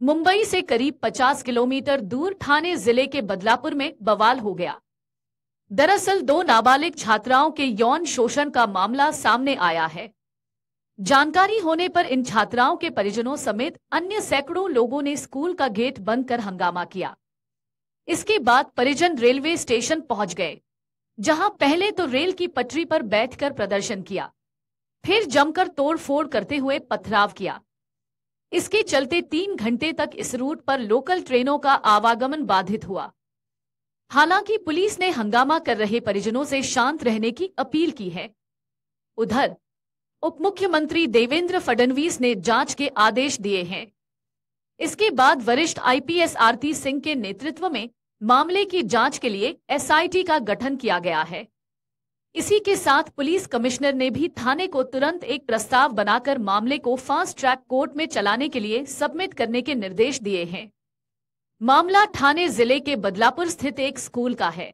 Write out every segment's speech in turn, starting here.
मुंबई से करीब 50 किलोमीटर दूर ठाणे ज़िले के बदलापुर में बवाल हो गया। दरअसल दो नाबालिग छात्राओं के यौन शोषण का मामला सामने आया है। जानकारी होने पर इन छात्राओं के परिजनों समेत अन्य सैकड़ों लोगों ने स्कूल का गेट बंद कर हंगामा किया। इसके बाद परिजन रेलवे स्टेशन पहुँच गए, जहाँ पहले तो रेल की पटरी पर बैठकर प्रदर्शन किया, फिर जमकर तोड़फोड़ करते हुए पथराव किया। इसके चलते तीन घंटे तक इस रूट पर लोकल ट्रेनों का आवागमन बाधित हुआ। हालाँकि पुलिस ने हंगामा कर रहे परिजनों से शांत रहने की अपील की है। उधर उप मुख्यमंत्री देवेंद्र फडणवीस ने जाँच के आदेश दिए हैं। इसके बाद वरिष्ठ आईपीएस आरती सिंह के नेतृत्व में मामले की जाँच के लिए एसआईटी का गठन किया गया है। इसी के साथ पुलिस कमिश्नर ने भी थाने को तुरंत एक प्रस्ताव बनाकर मामले को फास्ट ट्रैक कोर्ट में चलाने के लिए सबमिट करने के निर्देश दिए हैं। मामला ठाणे ज़िले के बदलापुर स्थित एक स्कूल का है।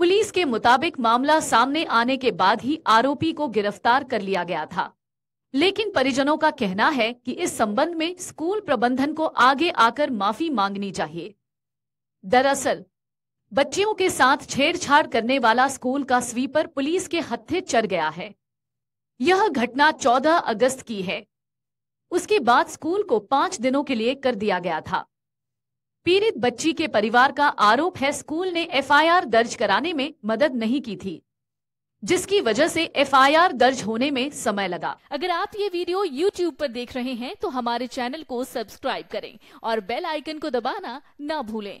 पुलिस के मुताबिक मामला सामने आने के बाद ही आरोपी को गिरफ़्तार कर लिया गया था। लेकिन परिजनों का कहना है कि इस संबंध में स्कूल प्रबंधन को आगे आकर माफ़ी मांगनी चाहिए। दरअसल बच्चियों के साथ छेड़छाड़ करने वाला स्कूल का स्वीपर पुलिस के हत्थे चढ़ गया है। यह घटना 14 अगस्त की है। उसके बाद स्कूल को पाँच दिनों के लिए कर दिया गया था। पीड़ित बच्ची के परिवार का आरोप है स्कूल ने एफआईआर दर्ज कराने में मदद नहीं की थी, जिसकी वजह से एफआईआर दर्ज होने में समय लगा। अगर आप ये वीडियो YouTube पर देख रहे हैं तो हमारे चैनल को सब्सक्राइब करें और बेल आइकन को दबाना ना भूलें।